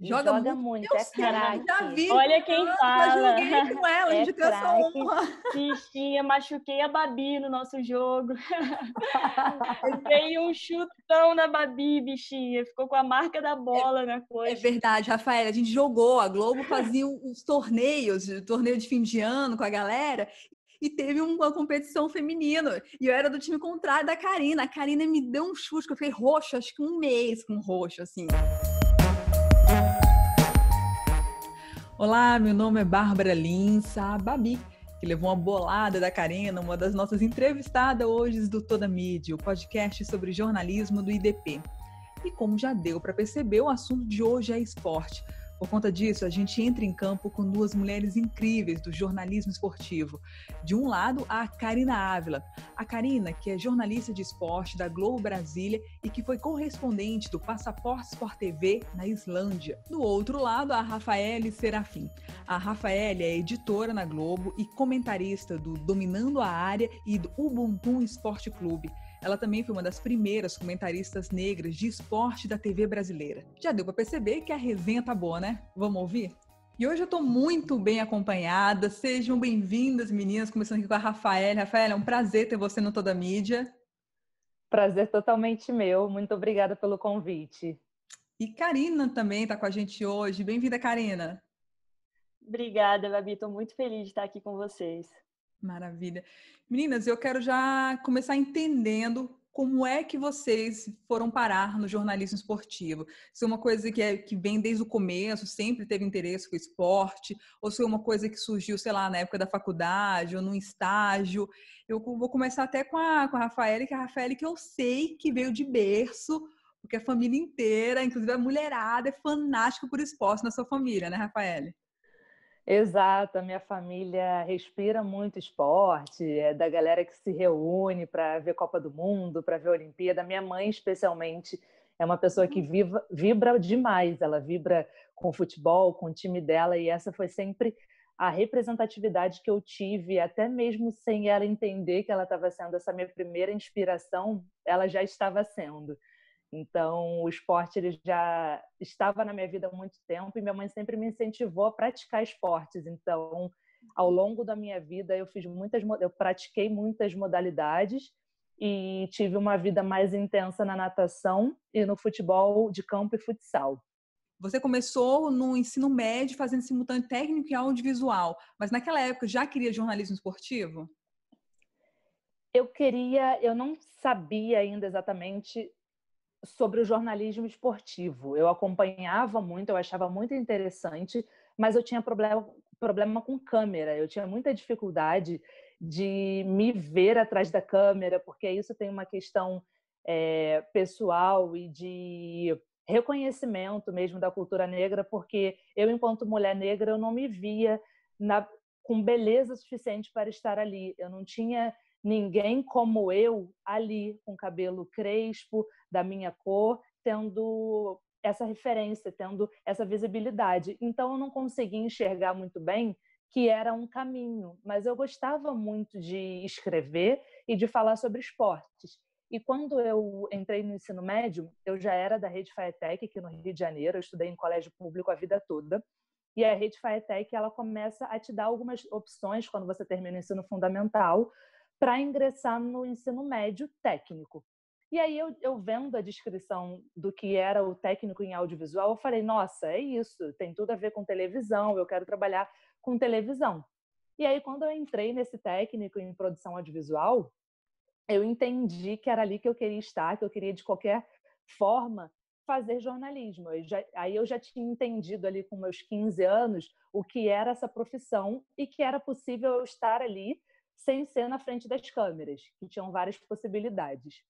Joga, joga muito, muito é craque. Olha quem fala. Já joguei com ela, é indicação Bichinha, machuquei a Babi no nosso jogo. Dei um chutão na Babi, bichinha. Ficou com a marca da bola é, na coisa. É verdade, Rafael. A gente jogou, a Globo fazia os torneios, torneio de fim de ano com a galera. E teve uma competição feminina. E eu era do time contrário da Karina. A Karina me deu um chute que eu fiquei roxo, acho que um mês com roxo, assim. Olá, meu nome é Bárbara Lins, a Babi, que levou uma bolada da Karina, uma das nossas entrevistadas hoje do Toda Mídia, o podcast sobre jornalismo do IDP. E como já deu para perceber, o assunto de hoje é esporte. Por conta disso, a gente entra em campo com duas mulheres incríveis do jornalismo esportivo. De um lado, a Karina Ávila. A Karina, que é jornalista de esporte da Globo Brasília e que foi correspondente do Passaporte Sport TV na Islândia. Do outro lado, a Rafaele Serafim. A Rafaele é editora na Globo e comentarista do Dominando a Área e do Ubuntu Esporte Clube. Ela também foi uma das primeiras comentaristas negras de esporte da TV brasileira. Já deu para perceber que a resenha tá boa, né? Vamos ouvir? E hoje eu estou muito bem acompanhada. Sejam bem-vindas, meninas. Começando aqui com a Rafaela. Rafaela, é um prazer ter você no Toda Mídia. Prazer totalmente meu. Muito obrigada pelo convite. E Karina também está com a gente hoje. Bem-vinda, Karina. Obrigada, Babi. Estou muito feliz de estar aqui com vocês. Maravilha. Meninas, eu quero já começar entendendo como é que vocês foram parar no jornalismo esportivo? Se é uma coisa que, é, que vem desde o começo, sempre teve interesse com esporte, ou se é uma coisa que surgiu, sei lá, na época da faculdade ou num estágio. Eu vou começar até com a, com a Rafaela, que é a Rafaela que eu sei que veio de berço, porque a família inteira, inclusive a mulherada, é fanática por esporte na sua família, né, Rafaela? Exato, a minha família respira muito esporte, é da galera que se reúne para ver Copa do Mundo, para ver a Olimpíada. Minha mãe, especialmente, é uma pessoa que uhum. viva, vibra demais, ela vibra com o futebol, com o time dela, e essa foi sempre a representatividade que eu tive, até mesmo sem ela entender que ela estava sendo essa minha primeira inspiração, ela já estava sendo. Então, o esporte ele já estava na minha vida há muito tempo e minha mãe sempre me incentivou a praticar esportes. Então, ao longo da minha vida, eu fiz muitas, eu pratiquei muitas modalidades e tive uma vida mais intensa na natação e no futebol de campo e futsal. Você começou no ensino médio fazendo simultâneo técnico e audiovisual, mas naquela época já queria jornalismo esportivo? Eu queria, eu não sabia ainda exatamente sobre o jornalismo esportivo. Eu acompanhava muito, eu achava muito interessante, mas eu tinha problema, problema com câmera. Eu tinha muita dificuldade de me ver atrás da câmera, porque isso tem uma questão é, pessoal e de reconhecimento mesmo da cultura negra, porque eu, enquanto mulher negra, eu não me via na, com beleza suficiente para estar ali. Eu não tinha ninguém como eu ali, com cabelo crespo, da minha cor, tendo essa referência, tendo essa visibilidade. Então eu não conseguia enxergar muito bem que era um caminho, mas eu gostava muito de escrever e de falar sobre esportes. E quando eu entrei no ensino médio, eu já era da Rede Faetec aqui no Rio de Janeiro, eu estudei em colégio público a vida toda. E a Rede Faetec, ela começa a te dar algumas opções quando você termina o ensino fundamental para ingressar no ensino médio técnico. E aí eu, eu vendo a descrição do que era o técnico em audiovisual, eu falei, nossa, é isso, tem tudo a ver com televisão, eu quero trabalhar com televisão. E aí quando eu entrei nesse técnico em produção audiovisual, eu entendi que era ali que eu queria estar, que eu queria de qualquer forma fazer jornalismo. Eu já, aí eu já tinha entendido ali com meus 15 anos o que era essa profissão e que era possível eu estar ali sem ser na frente das câmeras, que tinham várias possibilidades.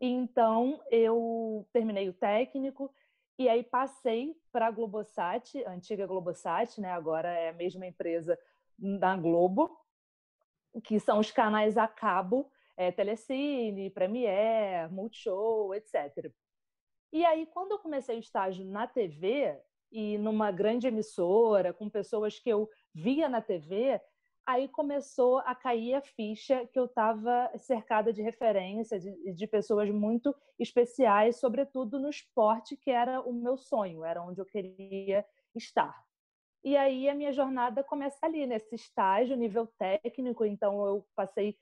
Então, eu terminei o técnico e aí passei para a Globosat, a antiga Globosat, né? agora é a mesma empresa da Globo, que são os canais a cabo, é, Telecine, Premiere, Multishow, etc. E aí, quando eu comecei o estágio na TV, e numa grande emissora, com pessoas que eu via na TV, aí começou a cair a ficha que eu estava cercada de referências, de, de, pessoas muito especiais, sobretudo no esporte, que era o meu sonho, era onde eu queria estar. E aí a minha jornada começa ali, nesse estágio, nível técnico. Então, eu passei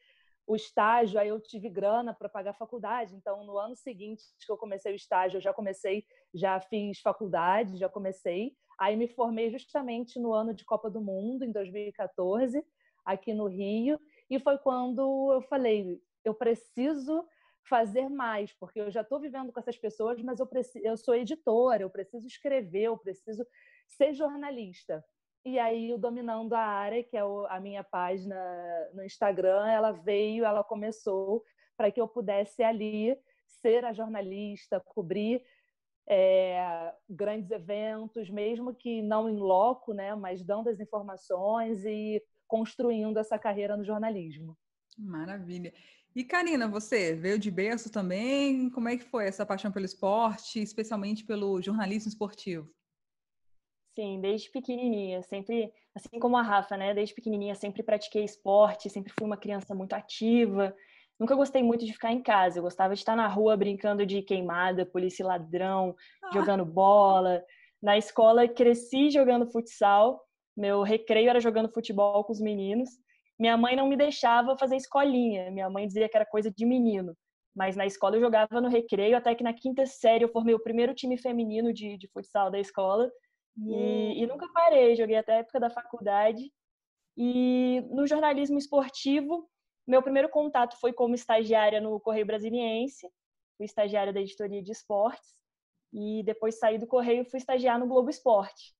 o estágio, aí eu tive grana para pagar a faculdade. Então, no ano seguinte que eu comecei o estágio, eu já comecei, já fiz faculdade, já comecei. Aí me formei justamente no ano de Copa do Mundo, em 2014, aqui no Rio. E foi quando eu falei, eu preciso fazer mais, porque eu já estou vivendo com essas pessoas, mas eu, preciso, eu sou editora, eu preciso escrever, eu preciso ser jornalista. E aí, o Dominando a Área, que é a minha página no Instagram, ela veio, ela começou para que eu pudesse ali ser a jornalista, cobrir é, grandes eventos, mesmo que não em loco, né, mas dando as informações e construindo essa carreira no jornalismo. Maravilha. E Karina, você veio de berço também? Como é que foi essa paixão pelo esporte, especialmente pelo jornalismo esportivo? Sim, desde pequenininha, sempre, assim como a Rafa, né? Desde pequenininha sempre pratiquei esporte, sempre fui uma criança muito ativa. Nunca gostei muito de ficar em casa. Eu gostava de estar na rua brincando de queimada, polícia e ladrão, ah. jogando bola. Na escola cresci jogando futsal. Meu recreio era jogando futebol com os meninos. Minha mãe não me deixava fazer escolinha. Minha mãe dizia que era coisa de menino. Mas na escola eu jogava no recreio, até que na quinta série eu formei o primeiro time feminino de, de futsal da escola e, e, nunca parei, joguei até a época da faculdade. E no jornalismo esportivo, meu primeiro contato foi como estagiária no Correio Brasiliense, fui estagiária da editoria de esportes. E depois saí do Correio, fui estagiar no Globo Esporte.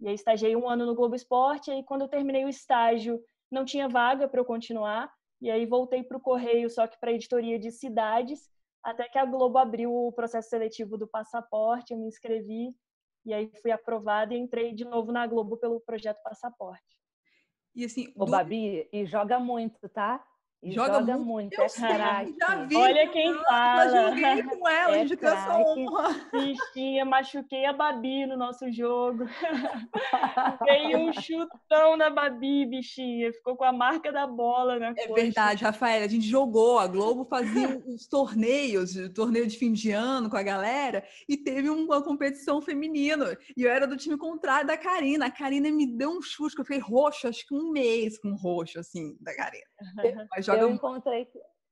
E aí estagiei um ano no Globo Esporte, e aí quando eu terminei o estágio, não tinha vaga para eu continuar. E aí voltei para o Correio, só que para a editoria de cidades, até que a Globo abriu o processo seletivo do passaporte, eu me inscrevi e aí fui aprovada e entrei de novo na Globo pelo projeto Passaporte. E assim, o do... Babi, e joga muito, tá? E joga, joga muito. muito. É vi. Olha quem fala. Eu joguei com ela, é a gente essa honra. Bichinha, machuquei a Babi no nosso jogo. Dei um chutão na Babi, bichinha. Ficou com a marca da bola na É coxa. verdade, Rafael. A gente jogou, a Globo fazia os torneios, torneio de fim de ano com a galera, e teve uma competição feminina. E eu era do time contrário da Karina. A Karina me deu um chute, que eu fiquei roxo, acho que um mês com roxo, assim, da Karina. Mas joga eu encontrei,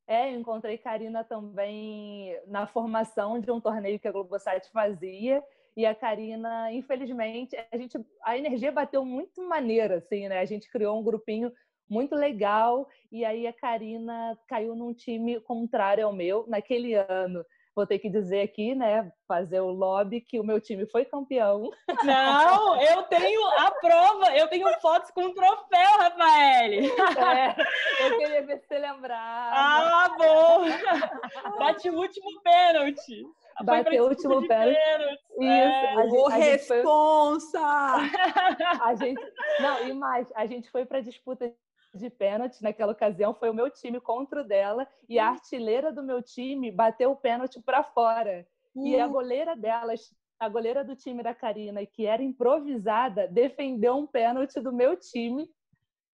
é, eu encontrei Karina também na formação de um torneio que a Globosat fazia. E a Karina, infelizmente, a gente a energia bateu muito maneira, assim, né? A gente criou um grupinho muito legal e aí a Karina caiu num time contrário ao meu naquele ano vou ter que dizer aqui, né, fazer o lobby que o meu time foi campeão. Não, eu tenho a prova, eu tenho fotos com um troféu, Rafael. É, eu queria ver se você lembrava. Ah, bom. Bate o último pênalti. Bateu o último pênalti. Isso. É. A, o a responsa! Foi... A gente... Não, e mais, a gente foi para disputa de pênalti naquela ocasião foi o meu time contra o dela e a hum. artilheira do meu time bateu o pênalti para fora. E a hum. goleira delas, a goleira do time da Karina, que era improvisada, defendeu um pênalti do meu time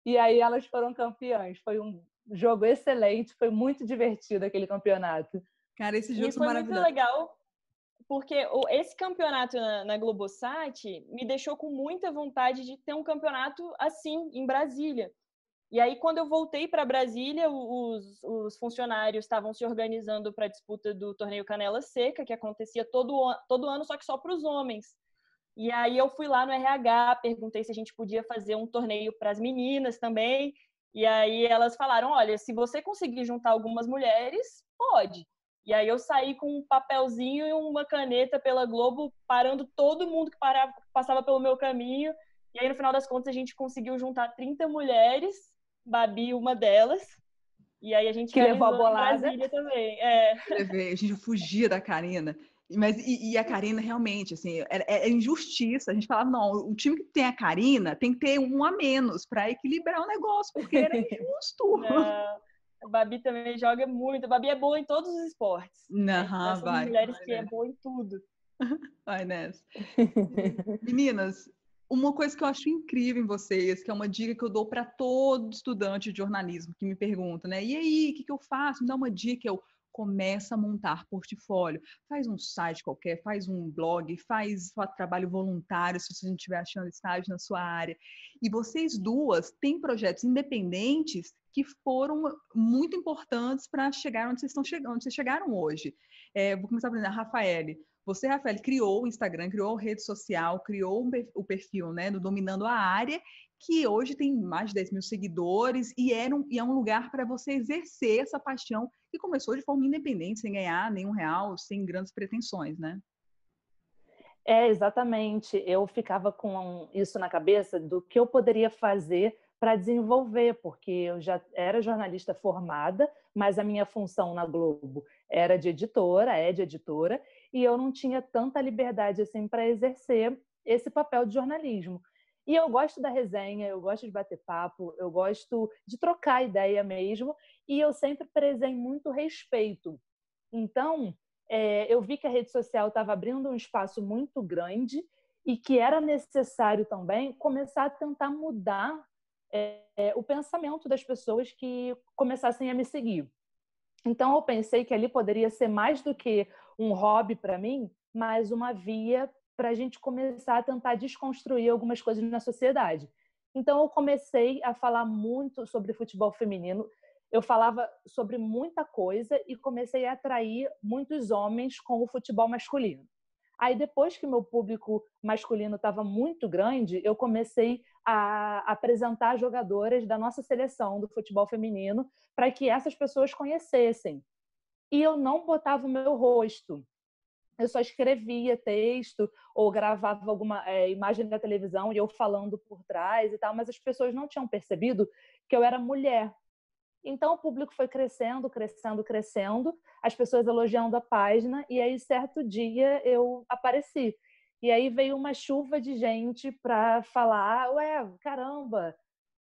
e aí elas foram campeãs. Foi um jogo excelente, foi muito divertido aquele campeonato. Cara, esse jogo e foi muito legal porque esse campeonato na, na Globosat me deixou com muita vontade de ter um campeonato assim em Brasília. E aí, quando eu voltei para Brasília, os, os funcionários estavam se organizando para a disputa do torneio Canela Seca, que acontecia todo, todo ano, só que só para os homens. E aí eu fui lá no RH, perguntei se a gente podia fazer um torneio para as meninas também. E aí elas falaram: olha, se você conseguir juntar algumas mulheres, pode. E aí eu saí com um papelzinho e uma caneta pela Globo, parando todo mundo que parava, passava pelo meu caminho. E aí, no final das contas, a gente conseguiu juntar 30 mulheres Babi, uma delas. E aí a gente que levou a bolada Brasília também. É. A gente fugia da Karina. Mas e, e, a Karina realmente, assim, é, é, injustiça. A gente falava, não, o time que tem a Karina tem que ter um a menos para equilibrar o negócio, porque era injusto. Não. A Babi também joga muito. A Babi é boa em todos os esportes. Não, né? vai. mulheres vai, que é boa em tudo. Vai nessa. Meninas, uma coisa que eu acho incrível em vocês, que é uma dica que eu dou para todo estudante de jornalismo que me pergunta, né? E aí, o que, que eu faço? Me dá uma dica. Eu começa a montar portfólio. Faz um site qualquer, faz um blog, faz trabalho voluntário, se você não estiver achando estágio na sua área. E vocês duas têm projetos independentes que foram muito importantes para chegar onde vocês estão chegando, onde vocês chegaram hoje. É, vou começar a a Rafaele. Você, Rafael, criou o Instagram, criou a rede social, criou o perfil né, do Dominando a Área, que hoje tem mais de 10 mil seguidores e, era um, e é um lugar para você exercer essa paixão que começou de forma independente, sem ganhar nenhum real, sem grandes pretensões, né? É, exatamente. Eu ficava com isso na cabeça do que eu poderia fazer para desenvolver, porque eu já era jornalista formada, mas a minha função na Globo era de editora, é de editora, e eu não tinha tanta liberdade assim para exercer esse papel de jornalismo. E eu gosto da resenha, eu gosto de bater papo, eu gosto de trocar ideia mesmo, e eu sempre prezei muito respeito. Então, é, eu vi que a rede social estava abrindo um espaço muito grande e que era necessário também começar a tentar mudar é, o pensamento das pessoas que começassem a me seguir. Então, eu pensei que ali poderia ser mais do que um hobby para mim, mas uma via para a gente começar a tentar desconstruir algumas coisas na sociedade. Então, eu comecei a falar muito sobre futebol feminino. Eu falava sobre muita coisa e comecei a atrair muitos homens com o futebol masculino. Aí, depois que meu público masculino estava muito grande, eu comecei a apresentar jogadoras da nossa seleção do futebol feminino para que essas pessoas conhecessem. E eu não botava o meu rosto eu só escrevia texto ou gravava alguma é, imagem da televisão e eu falando por trás e tal, mas as pessoas não tinham percebido que eu era mulher. Então o público foi crescendo, crescendo, crescendo, as pessoas elogiando a página e aí certo dia eu apareci. E aí veio uma chuva de gente para falar: "Ué, caramba,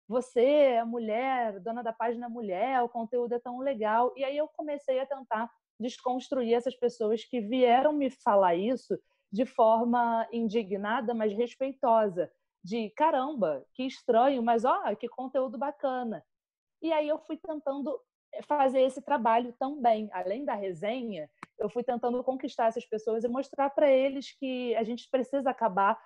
você é mulher, dona da página mulher, o conteúdo é tão legal". E aí eu comecei a tentar desconstruir essas pessoas que vieram me falar isso de forma indignada, mas respeitosa, de caramba, que estranho, mas ó, que conteúdo bacana. E aí eu fui tentando eh, fazer esse trabalho também, além da resenha, eu fui tentando conquistar essas pessoas e mostrar para eles que a gente precisa acabar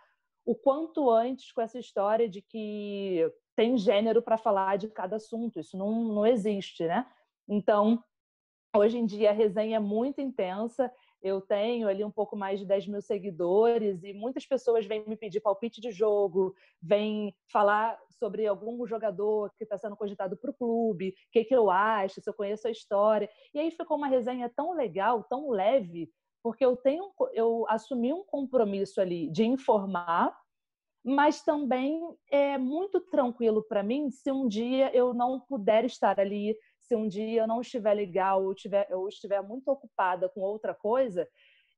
o quanto antes com essa história de que tem gênero para falar de cada assunto. Isso não, não existe, né? Então, Hoje em dia a resenha é muito intensa. Eu tenho ali um pouco mais de 10 mil seguidores e muitas pessoas vêm me pedir palpite de jogo, vêm falar sobre algum jogador que está sendo cogitado para o clube, o que, que eu acho, se eu conheço a história. E aí ficou uma resenha tão legal, tão leve, porque eu tenho, eu assumi um compromisso ali de informar, mas também é muito tranquilo para mim se um dia eu não puder estar ali se um dia eu não estiver legal ou, tiver, ou estiver muito ocupada com outra coisa,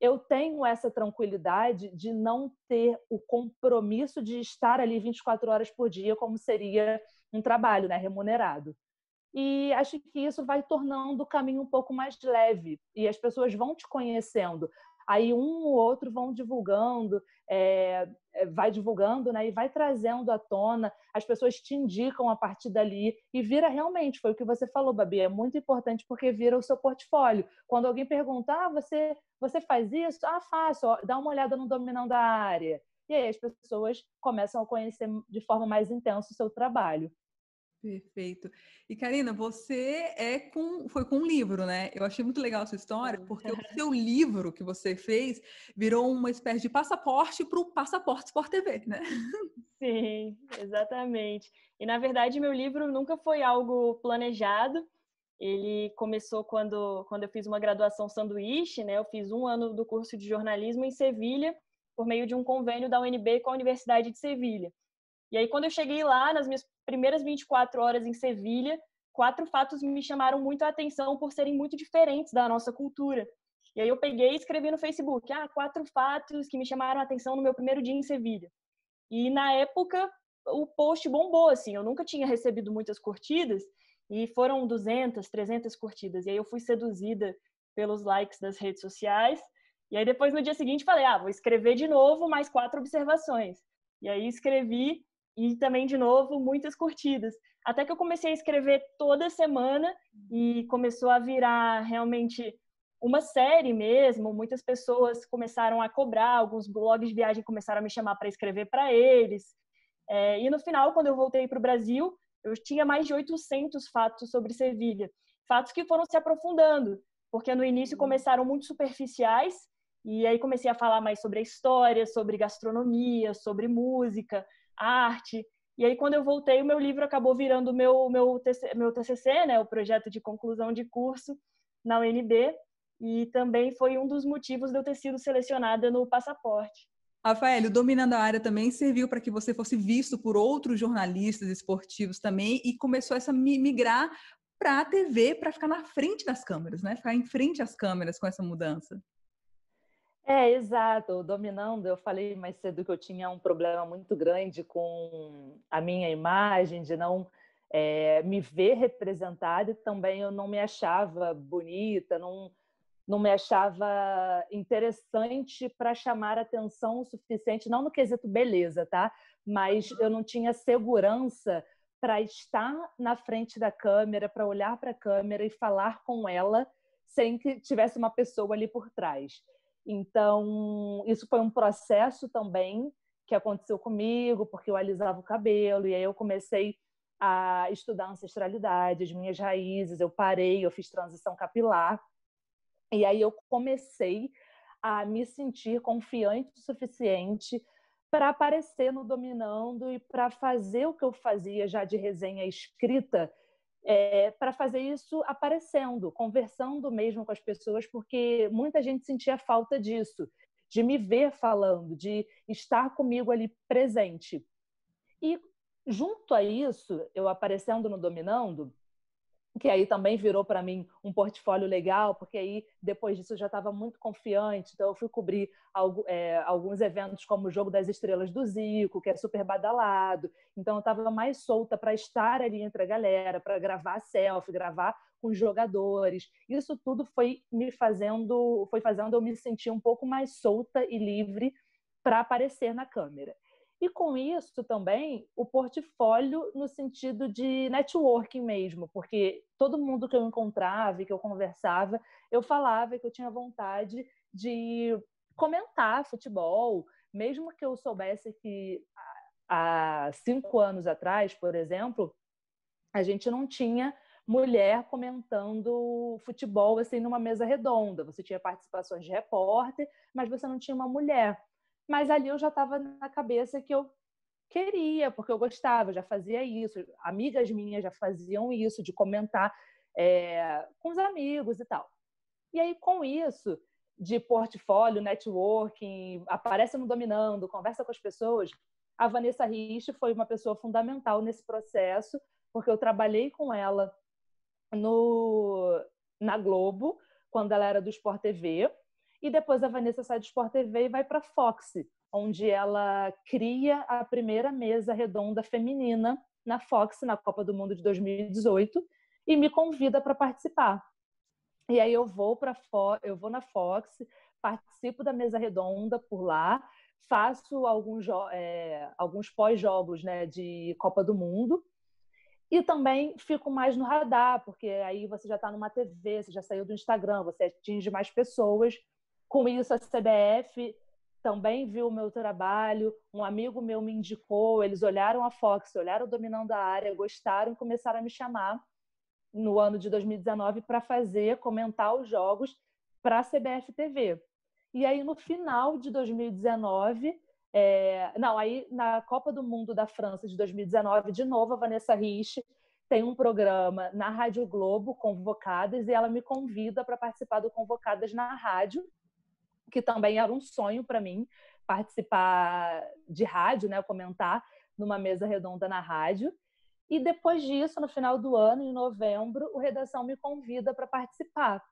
eu tenho essa tranquilidade de não ter o compromisso de estar ali 24 horas por dia, como seria um trabalho né, remunerado. E acho que isso vai tornando o caminho um pouco mais leve e as pessoas vão te conhecendo aí um ou outro vão divulgando, é, vai divulgando, né, e vai trazendo à tona, as pessoas te indicam a partir dali e vira realmente, foi o que você falou, Babi, é muito importante porque vira o seu portfólio. Quando alguém pergunta, ah, você, você faz isso? Ah, faço, dá uma olhada no dominão da área. E aí as pessoas começam a conhecer de forma mais intensa o seu trabalho. Perfeito. E Karina, você é com, foi com um livro, né? Eu achei muito legal a sua história, porque o seu livro que você fez virou uma espécie de passaporte para o Passaporte Sport TV, né? Sim, exatamente. E na verdade, meu livro nunca foi algo planejado. Ele começou quando, quando eu fiz uma graduação sanduíche, né? Eu fiz um ano do curso de jornalismo em Sevilha, por meio de um convênio da UNB com a Universidade de Sevilha. E aí, quando eu cheguei lá, nas minhas primeiras 24 horas em Sevilha, quatro fatos me chamaram muito a atenção por serem muito diferentes da nossa cultura. E aí eu peguei e escrevi no Facebook, ah, quatro fatos que me chamaram a atenção no meu primeiro dia em Sevilha. E na época o post bombou, assim, eu nunca tinha recebido muitas curtidas e foram 200, 300 curtidas. E aí eu fui seduzida pelos likes das redes sociais. E aí depois no dia seguinte falei, ah, vou escrever de novo mais quatro observações. E aí escrevi e também, de novo, muitas curtidas. Até que eu comecei a escrever toda semana e começou a virar realmente uma série mesmo. Muitas pessoas começaram a cobrar, alguns blogs de viagem começaram a me chamar para escrever para eles. É, e no final, quando eu voltei para o Brasil, eu tinha mais de 800 fatos sobre Sevilha. Fatos que foram se aprofundando, porque no início começaram muito superficiais, e aí comecei a falar mais sobre a história, sobre gastronomia, sobre música, arte. E aí, quando eu voltei, o meu livro acabou virando meu meu meu TCC, né, o projeto de conclusão de curso na UNB, e também foi um dos motivos de eu ter sido selecionada no passaporte. Rafael, o Dominando a Área também serviu para que você fosse visto por outros jornalistas esportivos também e começou a migrar para a TV, para ficar na frente das câmeras, né? Ficar em frente às câmeras com essa mudança. É, exato. Dominando, eu falei mais cedo que eu tinha um problema muito grande com a minha imagem, de não é, me ver representada e também eu não me achava bonita, não não me achava interessante para chamar atenção o suficiente, não no quesito beleza, tá? Mas eu não tinha segurança para estar na frente da câmera, para olhar para a câmera e falar com ela sem que tivesse uma pessoa ali por trás. Então, isso foi um processo também que aconteceu comigo, porque eu alisava o cabelo, e aí eu comecei a estudar ancestralidade, as minhas raízes, eu parei, eu fiz transição capilar, e aí eu comecei a me sentir confiante o suficiente para aparecer no Dominando e para fazer o que eu fazia já de resenha escrita, é, para fazer isso aparecendo, conversando mesmo com as pessoas, porque muita gente sentia falta disso, de me ver falando, de estar comigo ali presente. E junto a isso, eu aparecendo no Dominando, que aí também virou para mim um portfólio legal, porque aí depois disso eu já estava muito confiante, então eu fui cobrir algo, é, alguns eventos como o Jogo das Estrelas do Zico, que é super badalado, então eu estava mais solta para estar ali entre a galera, para gravar selfie, gravar com os jogadores. Isso tudo foi me fazendo, foi fazendo eu me sentir um pouco mais solta e livre para aparecer na câmera. E com isso também o portfólio no sentido de networking mesmo, porque todo mundo que eu encontrava e que eu conversava, eu falava que eu tinha vontade de comentar futebol, mesmo que eu soubesse que há cinco anos atrás, por exemplo, a gente não tinha mulher comentando futebol assim numa mesa redonda. Você tinha participações de repórter, mas você não tinha uma mulher. Mas ali eu já estava na cabeça que eu queria, porque eu gostava, já fazia isso. Amigas minhas já faziam isso, de comentar é, com os amigos e tal. E aí, com isso, de portfólio, networking, aparece no Dominando, conversa com as pessoas, a Vanessa Rich foi uma pessoa fundamental nesse processo, porque eu trabalhei com ela no, na Globo, quando ela era do Sport TV, e depois a Vanessa sai do Sport TV e vai para a Fox, onde ela cria a primeira mesa redonda feminina na Fox, na Copa do Mundo de 2018, e me convida para participar. E aí eu vou para eu vou na Fox, participo da mesa redonda por lá, faço alguns, é, alguns pós-jogos né, de Copa do Mundo e também fico mais no radar, porque aí você já está numa TV, você já saiu do Instagram, você atinge mais pessoas com isso, a CBF também viu o meu trabalho, um amigo meu me indicou, eles olharam a Fox, olharam o Dominando a Área, gostaram e começaram a me chamar no ano de 2019 para fazer, comentar os jogos para a CBF TV. E aí, no final de 2019, é... não, aí na Copa do Mundo da França de 2019, de novo, a Vanessa Rich tem um programa na Rádio Globo, Convocadas, e ela me convida para participar do Convocadas na rádio, que também era um sonho para mim participar de rádio, né, comentar numa mesa redonda na rádio. E depois disso, no final do ano, em novembro, o Redação me convida para participar.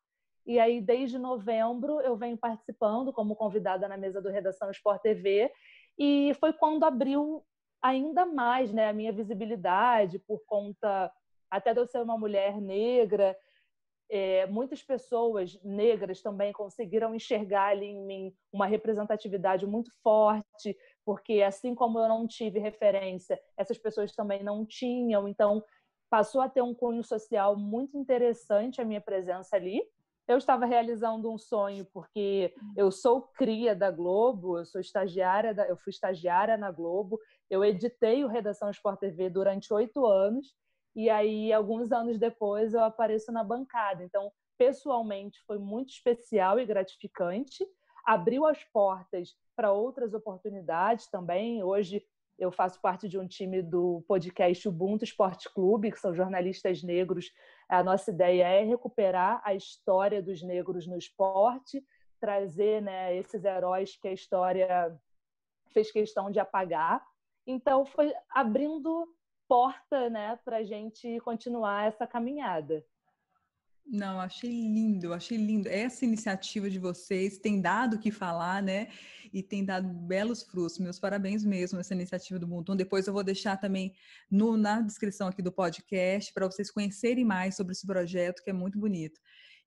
E aí, desde novembro, eu venho participando como convidada na mesa do Redação Sport TV. E foi quando abriu ainda mais né, a minha visibilidade, por conta até de eu ser uma mulher negra é, muitas pessoas negras também conseguiram enxergar ali em mim uma representatividade muito forte, porque assim como eu não tive referência, essas pessoas também não tinham, então passou a ter um cunho social muito interessante a minha presença ali. Eu estava realizando um sonho porque eu sou cria da Globo, eu sou estagiária, da, eu fui estagiária na Globo, eu editei o Redação Sport TV durante oito anos e aí alguns anos depois eu apareço na bancada. Então, pessoalmente foi muito especial e gratificante. Abriu as portas para outras oportunidades também. Hoje eu faço parte de um time do podcast Ubuntu Esporte Clube, que são jornalistas negros. A nossa ideia é recuperar a história dos negros no esporte, trazer né, esses heróis que a história fez questão de apagar. Então, foi abrindo porta né, para a gente continuar essa caminhada. Não, achei lindo, achei lindo. Essa iniciativa de vocês tem dado o que falar, né? E tem dado belos frutos. Meus parabéns mesmo, essa iniciativa do Ubuntu. Depois eu vou deixar também no, na descrição aqui do podcast para vocês conhecerem mais sobre esse projeto, que é muito bonito.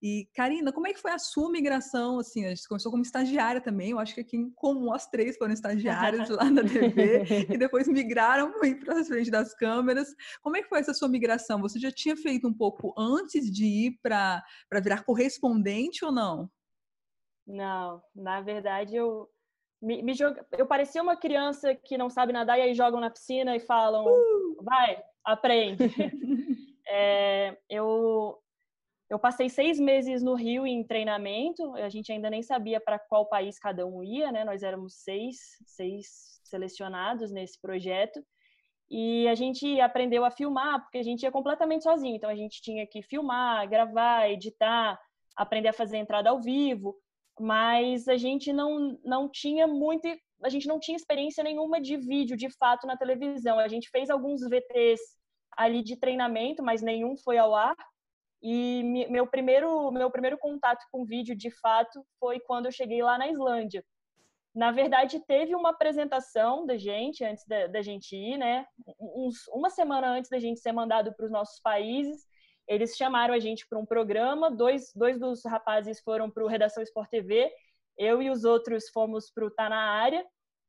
E, Karina, como é que foi a sua migração? Assim, a gente começou como estagiária também, eu acho que aqui em comum as três foram estagiárias lá na TV e depois migraram para frente das câmeras. Como é que foi essa sua migração? Você já tinha feito um pouco antes de ir para virar correspondente ou não? Não, na verdade eu me, me joga... eu parecia uma criança que não sabe nadar e aí jogam na piscina e falam, uh! vai, aprende. é, eu eu passei seis meses no Rio em treinamento, a gente ainda nem sabia para qual país cada um ia, né? Nós éramos seis, seis selecionados nesse projeto. E a gente aprendeu a filmar, porque a gente ia completamente sozinho. Então a gente tinha que filmar, gravar, editar, aprender a fazer entrada ao vivo, mas a gente não, não tinha muito, a gente não tinha experiência nenhuma de vídeo de fato na televisão. A gente fez alguns VTs ali de treinamento, mas nenhum foi ao ar. E meu primeiro, meu primeiro contato com vídeo, de fato, foi quando eu cheguei lá na Islândia. Na verdade, teve uma apresentação da gente antes da, da gente ir, né? Uns, uma semana antes da gente ser mandado para os nossos países. Eles chamaram a gente para um programa. Dois, dois dos rapazes foram para o Redação Sport TV. Eu e os outros fomos para o Tá na Área.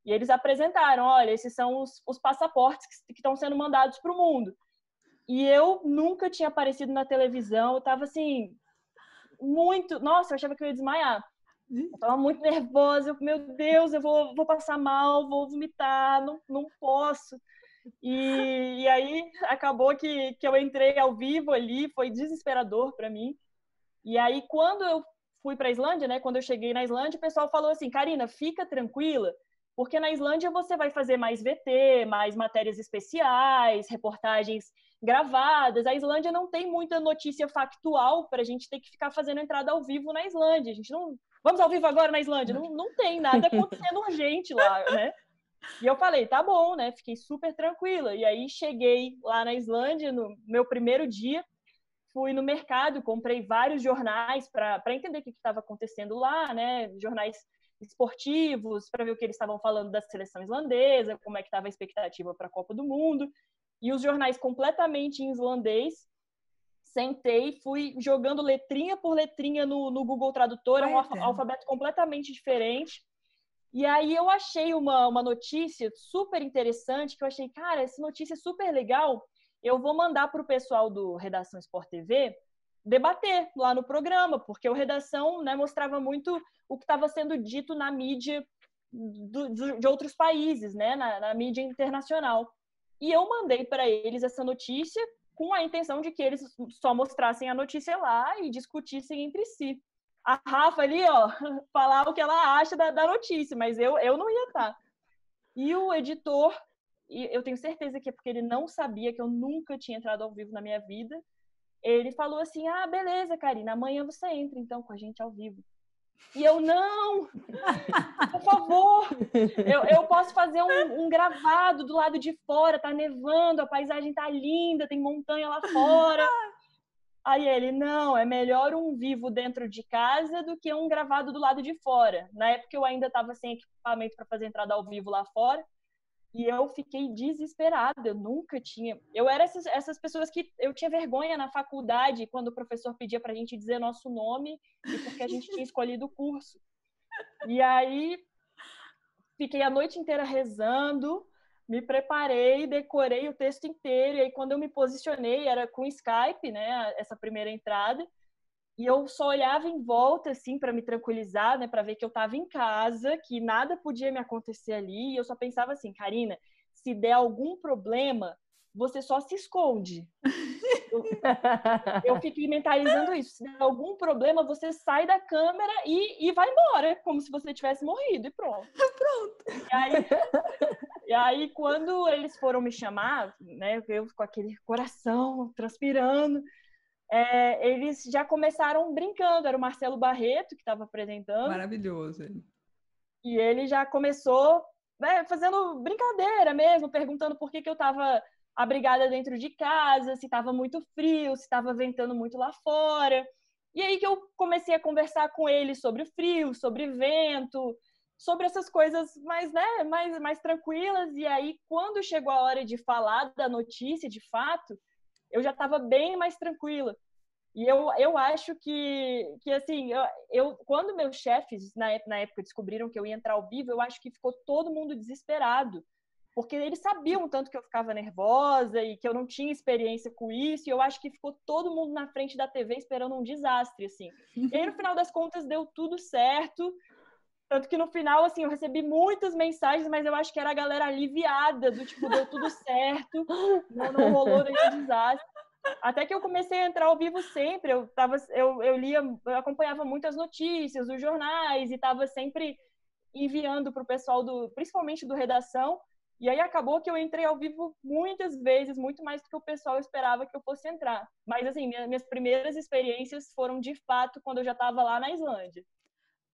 E eles apresentaram: olha, esses são os, os passaportes que estão sendo mandados para o mundo. E eu nunca tinha aparecido na televisão, eu tava assim, muito. Nossa, eu achava que eu ia desmaiar. Eu tava muito nervosa, eu, meu Deus, eu vou, vou passar mal, vou vomitar, não, não posso. E, e aí acabou que, que eu entrei ao vivo ali, foi desesperador para mim. E aí, quando eu fui para a Islândia, né, quando eu cheguei na Islândia, o pessoal falou assim: Karina, fica tranquila, porque na Islândia você vai fazer mais VT, mais matérias especiais, reportagens gravadas. A Islândia não tem muita notícia factual para a gente ter que ficar fazendo entrada ao vivo na Islândia. A gente não. Vamos ao vivo agora na Islândia? Não, não tem nada acontecendo urgente lá, né? E eu falei, tá bom, né? Fiquei super tranquila. E aí cheguei lá na Islândia no meu primeiro dia, fui no mercado, comprei vários jornais para entender o que estava acontecendo lá, né? Jornais esportivos, para ver o que eles estavam falando da seleção islandesa, como é que estava a expectativa para a Copa do Mundo e os jornais completamente em islandês. Sentei, fui jogando letrinha por letrinha no, no Google Tradutor, é um alfabeto completamente diferente. E aí eu achei uma, uma notícia super interessante, que eu achei, cara, essa notícia é super legal, eu vou mandar para o pessoal do Redação Sport TV debater lá no programa, porque o Redação né, mostrava muito o que estava sendo dito na mídia do, do, de outros países, né, na, na mídia internacional. E eu mandei para eles essa notícia com a intenção de que eles só mostrassem a notícia lá e discutissem entre si. A Rafa ali, ó, falar o que ela acha da, da notícia, mas eu, eu não ia estar. E o editor, e eu tenho certeza que é porque ele não sabia que eu nunca tinha entrado ao vivo na minha vida, ele falou assim: Ah, beleza, Karina, amanhã você entra então com a gente ao vivo. E eu, não, por favor, eu, eu posso fazer um, um, gravado do lado de fora, tá nevando, a paisagem tá linda, tem montanha lá fora. Aí ele, não, é melhor um vivo dentro de casa do que um gravado do lado de fora. Na época eu ainda estava sem equipamento para fazer entrada ao vivo lá fora. E eu fiquei desesperada, eu nunca tinha. Eu era essas, essas pessoas que eu tinha vergonha na faculdade quando o professor pedia para a gente dizer nosso nome e porque a gente tinha escolhido o curso. E aí fiquei a noite inteira rezando, me preparei, decorei o texto inteiro, e aí quando eu me posicionei, era com Skype, né, essa primeira entrada, e eu só olhava em volta, assim, para me tranquilizar, né, para ver que eu estava em casa, que nada podia me acontecer ali, e eu só pensava assim, Karina, se der algum problema, você só se esconde. Eu, eu fiquei mentalizando isso. Se der algum problema, você sai da câmera e, e vai embora, como se você tivesse morrido, e pronto. Pronto. E aí, e aí, quando eles foram me chamar, né, eu com aquele coração transpirando, é, eles já começaram brincando. Era o Marcelo Barreto que estava apresentando. Maravilhoso. E ele já começou né, fazendo brincadeira mesmo, perguntando por que, que eu estava abrigada dentro de casa, se estava muito frio, se estava ventando muito lá fora. E aí que eu comecei a conversar com ele sobre frio, sobre vento, sobre essas coisas mais, né, mais, mais tranquilas. E aí, quando chegou a hora de falar da notícia, de fato, eu já estava bem mais tranquila. E eu, eu acho que, que assim, eu, eu quando meus chefes, na, na época, descobriram que eu ia entrar ao vivo, eu acho que ficou todo mundo desesperado porque eles sabiam tanto que eu ficava nervosa e que eu não tinha experiência com isso, e eu acho que ficou todo mundo na frente da TV esperando um desastre, assim. E aí, no final das contas, deu tudo certo, tanto que no final, assim, eu recebi muitas mensagens, mas eu acho que era a galera aliviada, do tipo, deu tudo certo, não, não rolou nenhum desastre. Até que eu comecei a entrar ao vivo sempre, eu, tava, eu, eu lia, eu acompanhava muitas notícias, os jornais, e estava sempre enviando para o pessoal, do, principalmente do Redação, e aí acabou que eu entrei ao vivo muitas vezes, muito mais do que o pessoal esperava que eu fosse entrar. Mas assim, minhas primeiras experiências foram de fato quando eu já estava lá na Islândia.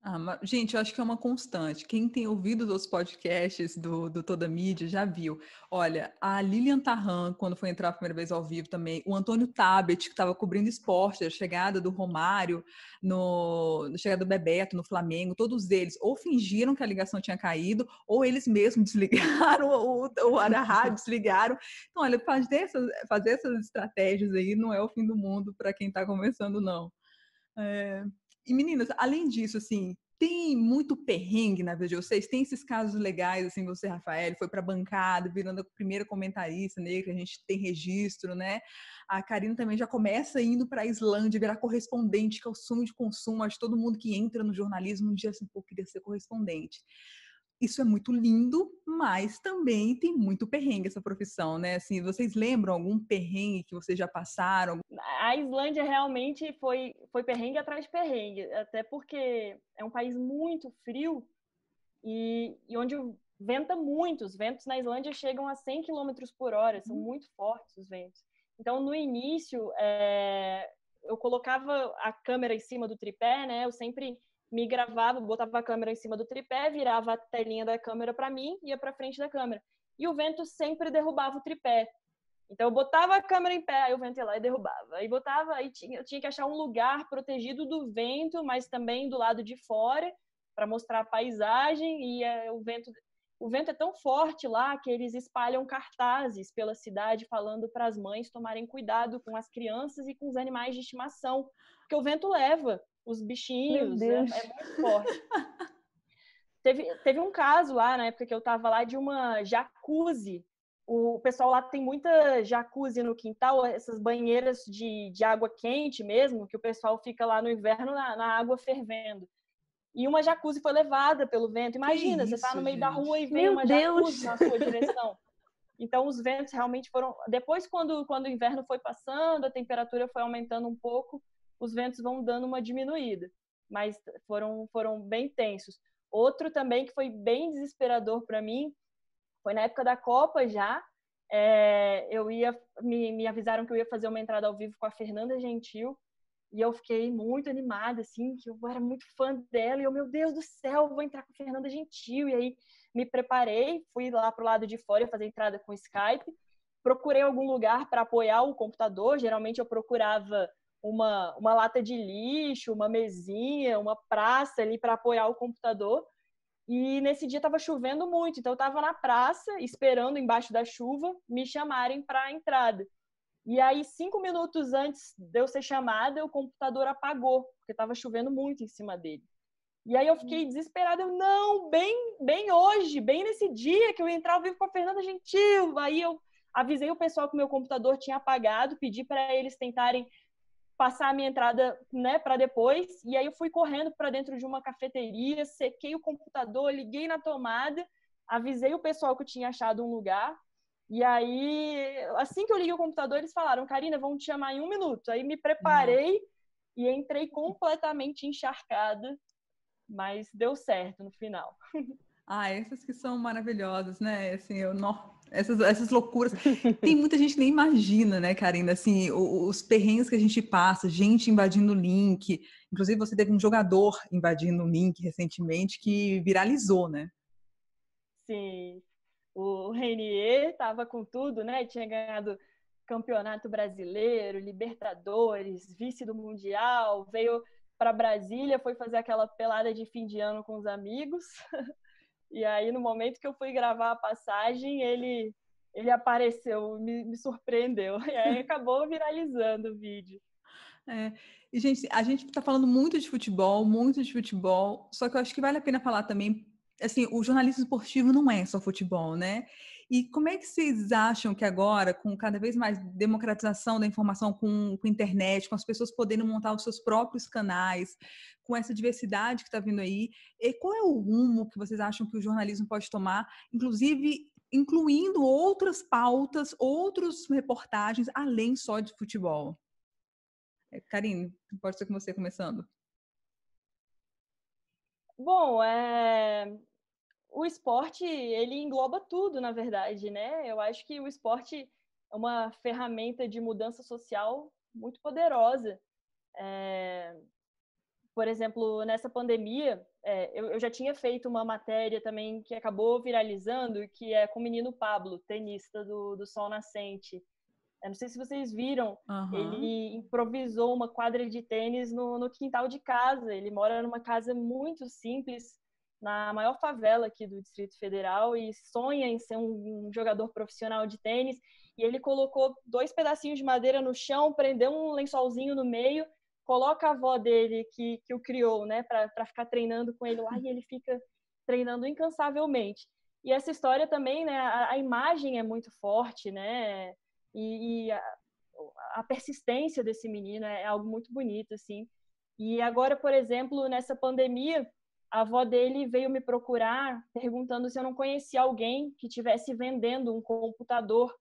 Ah, mas, gente, eu acho que é uma constante. Quem tem ouvido os podcasts do, do Toda Mídia já viu. Olha, a Lilian Tarran, quando foi entrar a primeira vez ao vivo também, o Antônio Tabet, que estava cobrindo esporte, a chegada do Romário, no, a chegada do Bebeto no Flamengo, todos eles ou fingiram que a ligação tinha caído, ou eles mesmos desligaram, ou, ou a rádio desligaram. Então, olha, fazer essas, fazer essas estratégias aí não é o fim do mundo para quem está começando, não. É, e meninas, além disso, assim, tem muito perrengue na vida de vocês? Tem esses casos legais, assim, você, Rafael, foi para bancada, virando a primeira comentarista negra, a gente tem registro, né? A Karina também já começa indo para a Islândia, virar correspondente, que é o sonho de consumo. Acho todo mundo que entra no jornalismo um dia assim, pô, queria ser correspondente isso é muito lindo, mas também tem muito perrengue essa profissão, né? Assim, vocês lembram algum perrengue que vocês já passaram? A Islândia realmente foi, foi perrengue atrás de perrengue, até porque é um país muito frio e, e onde venta muito. Os ventos na Islândia chegam a 100 km por hora, são uhum. muito fortes os ventos. Então, no início, é, eu colocava a câmera em cima do tripé, né? Eu sempre me gravava, botava a câmera em cima do tripé, virava a telinha da câmera para mim, ia para frente da câmera. E o vento sempre derrubava o tripé. Então eu botava a câmera em pé, aí o vento ia lá e derrubava. Aí botava, aí tinha, eu tinha que achar um lugar protegido do vento, mas também do lado de fora, para mostrar a paisagem e é, o vento o vento é tão forte lá que eles espalham cartazes pela cidade falando para as mães tomarem cuidado com as crianças e com os animais de estimação, porque o vento leva os bichinhos, é, é, muito forte. teve, teve um caso lá, na época que eu estava lá, de uma jacuzzi. O pessoal lá tem muita jacuzzi no quintal, essas banheiras de, de água quente mesmo, que o pessoal fica lá no inverno na, na água fervendo. E uma jacuzzi foi levada pelo vento. Imagina, isso, você está no meio gente? da rua e vem Meu uma Deus. jacuzzi na sua direção. Então, os ventos realmente foram. Depois, quando, quando o inverno foi passando, a temperatura foi aumentando um pouco, os ventos vão dando uma diminuída, mas foram, foram bem tensos. Outro também que foi bem desesperador para mim foi na época da Copa já. É, eu ia me, me avisaram que eu ia fazer uma entrada ao vivo com a Fernanda Gentil e eu fiquei muito animada, assim, que eu era muito fã dela e eu, meu Deus do céu, vou entrar com a Fernanda Gentil. E aí me preparei, fui lá pro lado de fora fazer entrada com Skype, procurei algum lugar para apoiar o computador. Geralmente eu procurava uma, uma lata de lixo, uma mesinha, uma praça ali para apoiar o computador. E nesse dia estava chovendo muito, então eu estava na praça esperando embaixo da chuva me chamarem para a entrada. E aí, cinco minutos antes de eu ser chamada, o computador apagou, porque estava chovendo muito em cima dele. E aí eu fiquei desesperada, eu, não, bem, bem hoje, bem nesse dia que eu ia entrar ao vivo com a Fernanda Gentil. Aí eu avisei o pessoal que o meu computador tinha apagado, pedi para eles tentarem passar a minha entrada, né, para depois. E aí eu fui correndo para dentro de uma cafeteria, sequei o computador, liguei na tomada, avisei o pessoal que eu tinha achado um lugar. E aí, assim que eu liguei o computador, eles falaram: "Karina, vamos te chamar em um minuto". Aí me preparei e entrei completamente encharcada, mas deu certo no final. Ah, essas que são maravilhosas, né? Assim, eu não essas, essas loucuras. Tem muita gente que nem imagina, né, Karina? Assim, os, perrengues que a gente passa, gente invadindo o link. Inclusive, você teve um jogador invadindo o link recentemente que viralizou, né? Sim. O Renier estava com tudo, né? Tinha ganhado campeonato brasileiro, Libertadores, vice do Mundial, veio para Brasília, foi fazer aquela pelada de fim de ano com os amigos. E aí, no momento que eu fui gravar a passagem, ele, ele apareceu, me, me surpreendeu. E aí acabou viralizando o vídeo. É. E, gente, a gente está falando muito de futebol, muito de futebol, só que eu acho que vale a pena falar também, assim, o jornalismo esportivo não é só futebol, né? E como é que vocês acham que agora, com cada vez mais democratização da informação com, com internet, com as pessoas podendo montar os seus próprios canais, com essa diversidade que está vindo aí, e qual é o rumo que vocês acham que o jornalismo pode tomar, inclusive incluindo outras pautas, outras reportagens, além só de futebol? É, Karine, pode ser com você começando. Bom, é o esporte, ele engloba tudo, na verdade, né? Eu acho que o esporte é uma ferramenta de mudança social muito poderosa. É... Por exemplo, nessa pandemia, é, eu, eu, já tinha feito uma matéria também que acabou viralizando, que é com o menino Pablo, tenista do, do Sol Nascente. Eu não sei se vocês viram, uhum. ele improvisou uma quadra de tênis no, no quintal de casa. Ele mora numa casa muito simples, na maior favela aqui do Distrito Federal e sonha em ser um, um, jogador profissional de tênis. E ele colocou dois pedacinhos de madeira no chão, prendeu um lençolzinho no meio, coloca a avó dele que, que o criou, né, para ficar treinando com ele lá e ele fica treinando incansavelmente. E essa história também, né, a, a imagem é muito forte, né, e, e a, a persistência desse menino é algo muito bonito, assim. E agora, por exemplo, nessa pandemia, a avó dele veio me procurar perguntando se eu não conhecia alguém que tivesse vendendo um computador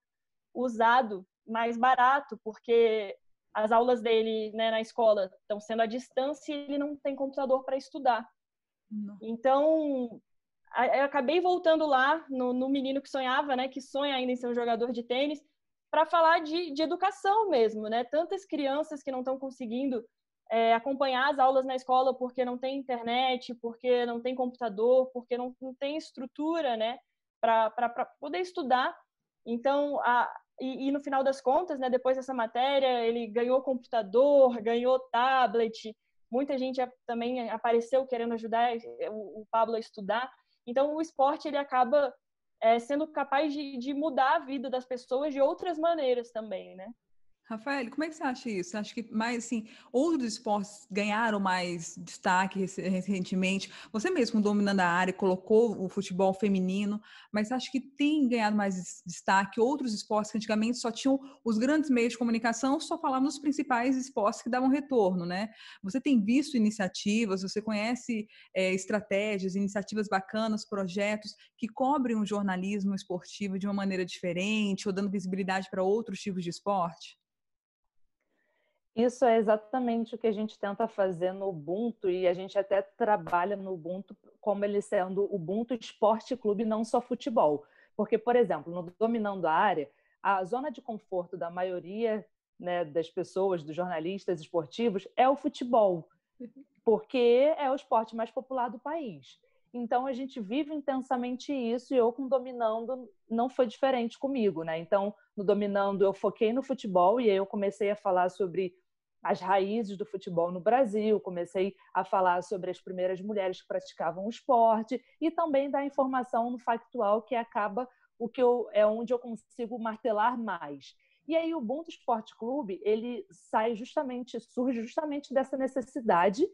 usado mais barato, porque as aulas dele né, na escola estão sendo à distância e ele não tem computador para estudar. Não. Então, eu acabei voltando lá no, no, menino que sonhava, né, que sonha ainda em ser um jogador de tênis, para falar de, de educação mesmo, né? Tantas crianças que não estão conseguindo é, acompanhar as aulas na escola porque não tem internet, porque não tem computador, porque não, não tem estrutura, né, para poder estudar. Então, a, e, e, no final das contas, né, depois dessa matéria, ele ganhou computador, ganhou tablet, muita gente também apareceu querendo ajudar o, o Pablo a estudar. Então, o esporte ele acaba é, sendo capaz de, de mudar a vida das pessoas de outras maneiras também, né? Rafael, como é que você acha isso? Você acha que mais assim, outros esportes ganharam mais destaque recentemente? Você mesmo dominando a área, colocou o futebol feminino, mas acha que tem ganhado mais destaque outros esportes que antigamente só tinham os grandes meios de comunicação, só falavam nos principais esportes que davam retorno, né? Você tem visto iniciativas, você conhece é, estratégias, iniciativas bacanas, projetos que cobrem o jornalismo esportivo de uma maneira diferente ou dando visibilidade para outros tipos de esporte? Isso é exatamente o que a gente tenta fazer no Ubuntu e a gente até trabalha no Ubuntu como ele sendo Ubuntu Esporte Clube, não só futebol. Porque, por exemplo, no Dominando a Área, a zona de conforto da maioria né, das pessoas, dos jornalistas esportivos, é o futebol, porque é o esporte mais popular do país. Então a gente vive intensamente isso e eu com dominando não foi diferente comigo, né? Então no dominando eu foquei no futebol e aí eu comecei a falar sobre as raízes do futebol no Brasil, comecei a falar sobre as primeiras mulheres que praticavam o esporte e também dar informação no factual que acaba o que eu, é onde eu consigo martelar mais. E aí o Ubuntu Esporte Clube, ele sai justamente, surge justamente dessa necessidade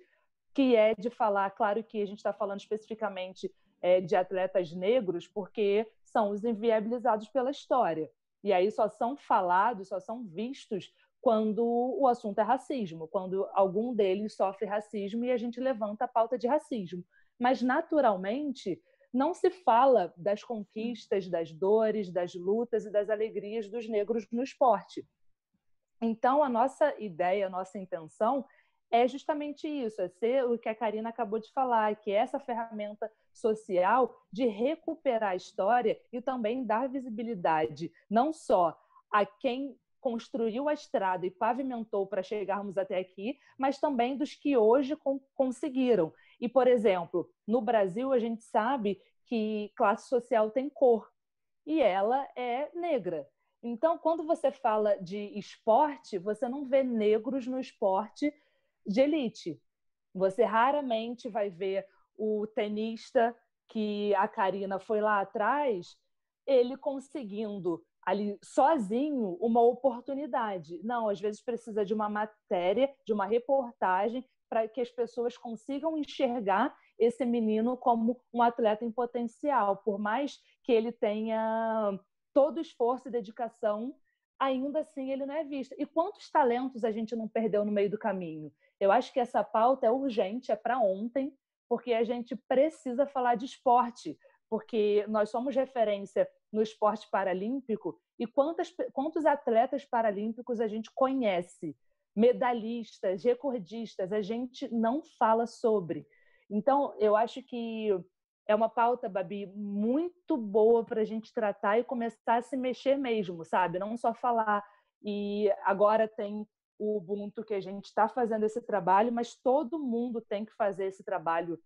que é de falar, claro que a gente está falando especificamente é, de atletas negros, porque são os inviabilizados pela história. E aí só são falados, só são vistos quando o assunto é racismo, quando algum deles sofre racismo e a gente levanta a pauta de racismo. Mas, naturalmente, não se fala das conquistas, das dores, das lutas e das alegrias dos negros no esporte. Então, a nossa ideia, a nossa intenção é justamente isso, é ser o que a Karina acabou de falar, que é essa ferramenta social de recuperar a história e também dar visibilidade não só a quem construiu a estrada e pavimentou para chegarmos até aqui, mas também dos que hoje conseguiram. E, por exemplo, no Brasil a gente sabe que classe social tem cor e ela é negra. Então, quando você fala de esporte, você não vê negros no esporte de elite. Você raramente vai ver o tenista que a Karina foi lá atrás, ele conseguindo ali sozinho uma oportunidade. Não, às vezes precisa de uma matéria, de uma reportagem para que as pessoas consigam enxergar esse menino como um atleta em potencial, por mais que ele tenha todo esforço e dedicação, ainda assim ele não é visto. E quantos talentos a gente não perdeu no meio do caminho? Eu acho que essa pauta é urgente, é para ontem, porque a gente precisa falar de esporte, porque nós somos referência no esporte paralímpico e quantas, quantos atletas paralímpicos a gente conhece, medalhistas, recordistas, a gente não fala sobre. Então, eu acho que é uma pauta, Babi, muito boa para a gente tratar e começar a se mexer mesmo, sabe? Não só falar. E agora tem o Ubuntu que a gente está fazendo esse trabalho, mas todo mundo tem que fazer esse trabalho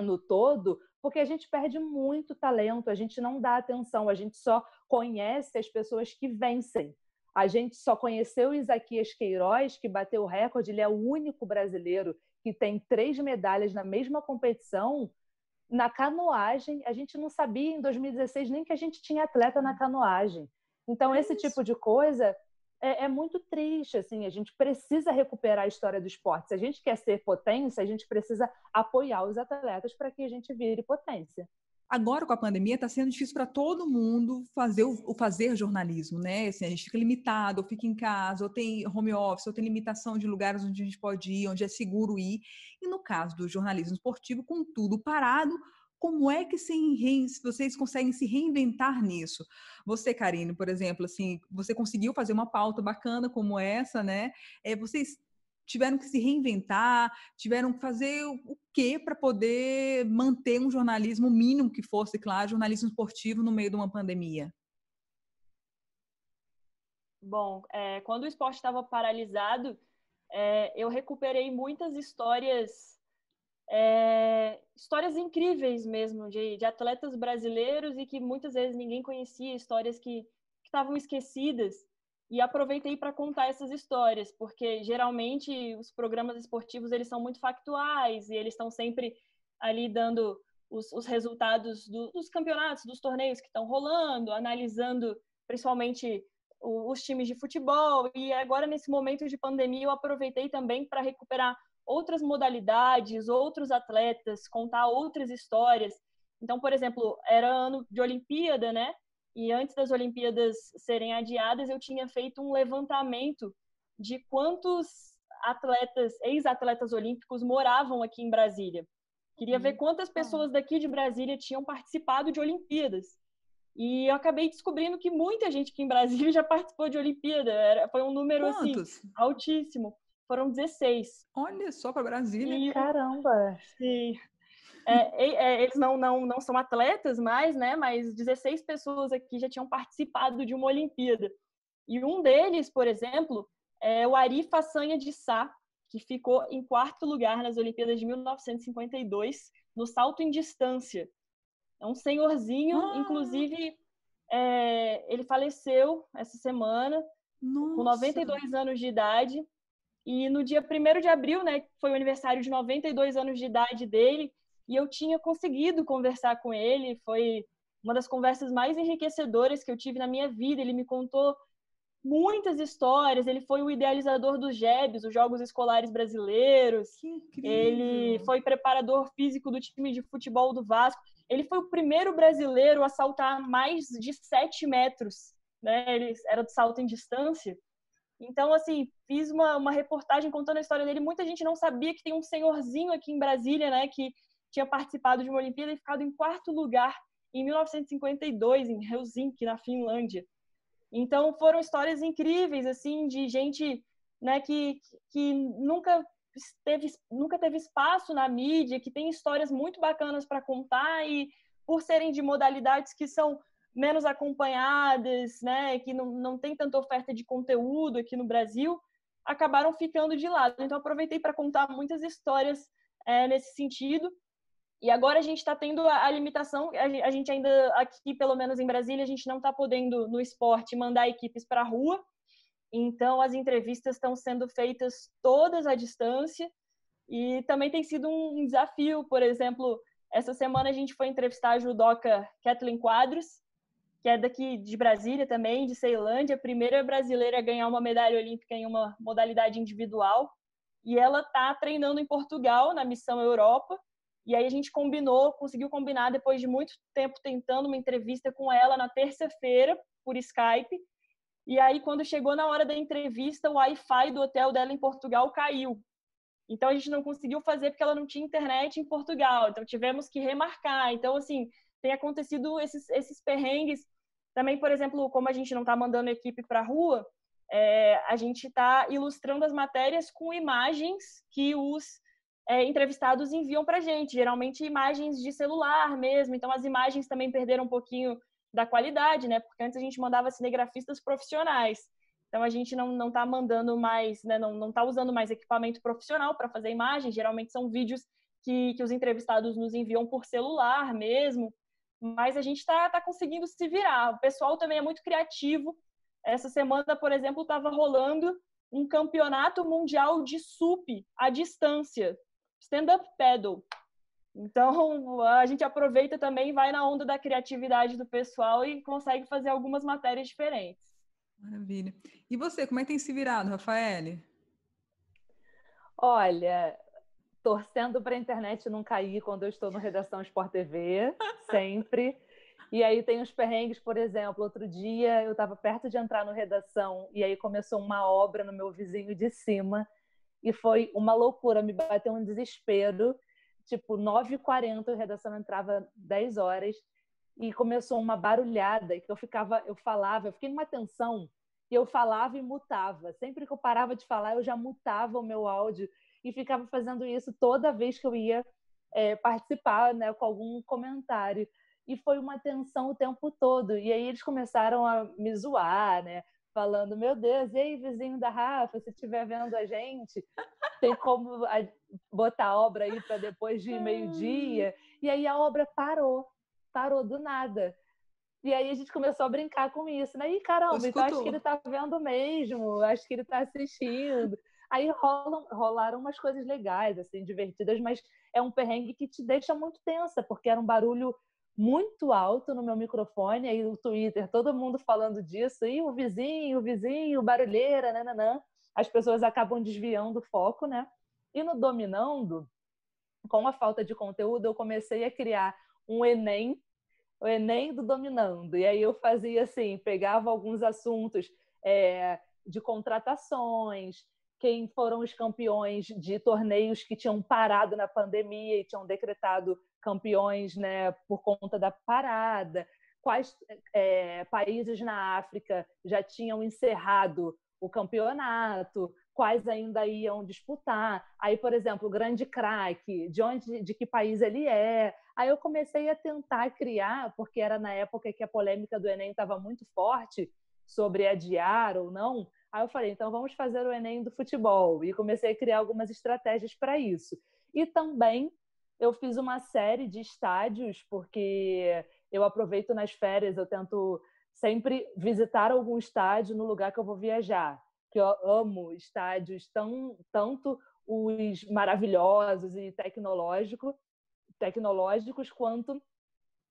no todo, porque a gente perde muito talento, a gente não dá atenção, a gente só conhece as pessoas que vencem. A gente só conheceu Isaquias Queiroz, que bateu o recorde, ele é o único brasileiro que tem três medalhas na mesma competição. Na canoagem, a gente não sabia em 2016 nem que a gente tinha atleta na canoagem. Então, é esse tipo de coisa é, é, muito triste. Assim, a gente precisa recuperar a história do esporte. Se a gente quer ser potência, a gente precisa apoiar os atletas para que a gente vire potência. Agora, com a pandemia, está sendo difícil para todo mundo fazer o, o, fazer jornalismo, né? Assim, a gente fica limitado, ou fica em casa, ou tem home office, ou tem limitação de lugares onde a gente pode ir, onde é seguro ir. E no caso do jornalismo esportivo, com tudo parado, como é que se, vocês conseguem se reinventar nisso? Você, Karine, por exemplo, assim, você conseguiu fazer uma pauta bacana como essa, né? É, vocês tiveram que se reinventar, tiveram que fazer o quê para poder manter um jornalismo mínimo que fosse, claro, jornalismo esportivo no meio de uma pandemia? Bom, é, quando o esporte estava paralisado, é, eu recuperei muitas histórias, é, histórias incríveis mesmo, de, de, atletas brasileiros e que muitas vezes ninguém conhecia, histórias que estavam esquecidas e aproveitei para contar essas histórias, porque geralmente os programas esportivos eles são muito factuais e eles estão sempre ali dando os, os resultados do, dos campeonatos, dos torneios que estão rolando, analisando principalmente o, os times de futebol. E agora, nesse momento de pandemia, eu aproveitei também para recuperar outras modalidades, outros atletas, contar outras histórias. Então, por exemplo, era ano de Olimpíada, né? E antes das Olimpíadas serem adiadas, eu tinha feito um levantamento de quantos atletas, ex-atletas olímpicos moravam aqui em Brasília. Queria ver uhum. quantas tá. pessoas daqui de Brasília tinham participado de Olimpíadas. E eu acabei descobrindo que muita gente aqui em Brasília já participou de Olimpíada. Era, foi um número assim, Quantos? assim altíssimo. Foram 16. Olha só para Brasília. E, Caramba! Sim. É, é, eles não, não, não são atletas mais, né? Mas 16 pessoas aqui já tinham participado de uma Olimpíada. E um deles, por exemplo, é o Ari Façanha de Sá, que ficou em quarto lugar nas Olimpíadas de 1952, no salto em distância. É um senhorzinho, ah. inclusive, é, ele faleceu essa semana, Nossa. com 92 anos de idade. E no dia 1 de abril, né, foi o aniversário de 92 anos de idade dele, e eu tinha conseguido conversar com ele, foi uma das conversas mais enriquecedoras que eu tive na minha vida. Ele me contou muitas histórias. Ele foi o idealizador dos JEBs, os Jogos Escolares Brasileiros. Ele foi preparador físico do time de futebol do Vasco. Ele foi o primeiro brasileiro a saltar mais de 7 metros. Né? Ele era de salto em distância. Então, assim, fiz uma, uma reportagem contando a história dele. Muita gente não sabia que tem um senhorzinho aqui em Brasília, né, que tinha participado de uma Olimpíada e ficado em quarto lugar em 1952, em Helsinki, na Finlândia. Então, foram histórias incríveis, assim, de gente né, que, que nunca teve, nunca teve espaço na mídia, que tem histórias muito bacanas para contar e por serem de modalidades que são menos acompanhadas, né, que não, não tem tanta oferta de conteúdo aqui no Brasil, acabaram ficando de lado. Então, aproveitei para contar muitas histórias é, nesse sentido. E agora a gente está tendo a, a, limitação, a, gente ainda aqui, pelo menos em Brasília, a gente não está podendo no esporte mandar equipes para a rua. Então as entrevistas estão sendo feitas todas à distância e também tem sido um desafio. Por exemplo, essa semana a gente foi entrevistar a judoca Kathleen Quadros, que é daqui de Brasília também, de Ceilândia, a primeira brasileira a ganhar uma medalha olímpica em uma modalidade individual. E ela está treinando em Portugal, na Missão Europa, e aí a gente combinou, conseguiu combinar depois de muito tempo tentando uma entrevista com ela na terça-feira por Skype. E aí quando chegou na hora da entrevista, o Wi-Fi do hotel dela em Portugal caiu. Então a gente não conseguiu fazer porque ela não tinha internet em Portugal. Então tivemos que remarcar. Então assim, tem acontecido esses esses perrengues. Também, por exemplo, como a gente não está mandando equipe para a rua, é, a gente está ilustrando as matérias com imagens que os é, entrevistados enviam para a gente, geralmente imagens de celular mesmo, então as imagens também perderam um pouquinho da qualidade, né? Porque antes a gente mandava cinegrafistas profissionais. Então a gente não não está mandando mais, né? Não não está usando mais equipamento profissional para fazer imagens. Geralmente são vídeos que, que os entrevistados nos enviam por celular mesmo. Mas a gente está tá conseguindo se virar. O pessoal também é muito criativo. Essa semana, por exemplo, estava rolando um campeonato mundial de SUP à distância stand-up paddle. Então, a gente aproveita também, vai na onda da criatividade do pessoal e consegue fazer algumas matérias diferentes. Maravilha. E você, como é que tem se virado, Rafael? Olha, torcendo para a internet não cair quando eu estou no Redação Sport TV, sempre. E aí tem os perrengues, por exemplo, outro dia eu estava perto de entrar no Redação e aí começou uma obra no meu vizinho de cima e foi uma loucura, me bateu um desespero. Tipo, 9h40, a redação entrava 10 horas e começou uma barulhada que eu ficava, eu falava, eu fiquei numa tensão e eu falava e mutava. Sempre que eu parava de falar, eu já mutava o meu áudio e ficava fazendo isso toda vez que eu ia é, participar, né, com algum comentário. E foi uma tensão o tempo todo. E aí eles começaram a me zoar, né? falando: Meu Deus, e aí, vizinho da Rafa, se estiver vendo a gente, tem como botar a obra aí para depois de meio-dia? E aí a obra parou, parou do nada. E aí a gente começou a brincar com isso, né? E caramba, então acho que ele está vendo mesmo, acho que ele está assistindo. Aí rolam, rolaram umas coisas legais, assim, divertidas, mas é um perrengue que te deixa muito tensa, porque era um barulho muito alto no meu microfone, aí o Twitter, todo mundo falando disso, e o vizinho, o vizinho, barulheira, nananã. As pessoas acabam desviando o foco, né? E no Dominando, com a falta de conteúdo, eu comecei a criar um Enem, o Enem do Dominando. E aí eu fazia assim, pegava alguns assuntos é, de contratações, quem foram os campeões de torneios que tinham parado na pandemia e tinham decretado campeões né, por conta da parada, quais é, países na África já tinham encerrado o campeonato, quais ainda iam disputar. Aí, por exemplo, o grande craque, de onde, de que país ele é. Aí eu comecei a tentar criar, porque era na época que a polêmica do Enem estava muito forte sobre adiar ou não. Aí eu falei, então vamos fazer o Enem do futebol. E comecei a criar algumas estratégias para isso. E também eu fiz uma série de estádios, porque eu aproveito nas férias, eu tento sempre visitar algum estádio no lugar que eu vou viajar. Que eu amo estádios tão tanto os maravilhosos e tecnológico, tecnológicos quanto